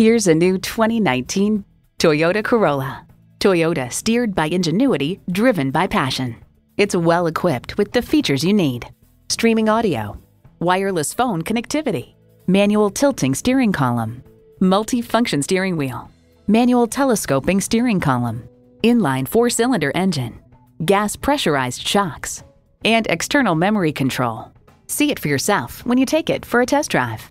Here's a new 2019 Toyota Corolla. Toyota steered by ingenuity, driven by passion. It's well equipped with the features you need streaming audio, wireless phone connectivity, manual tilting steering column, multi-function steering wheel, manual telescoping steering column, inline four cylinder engine, gas pressurized shocks, and external memory control. See it for yourself when you take it for a test drive.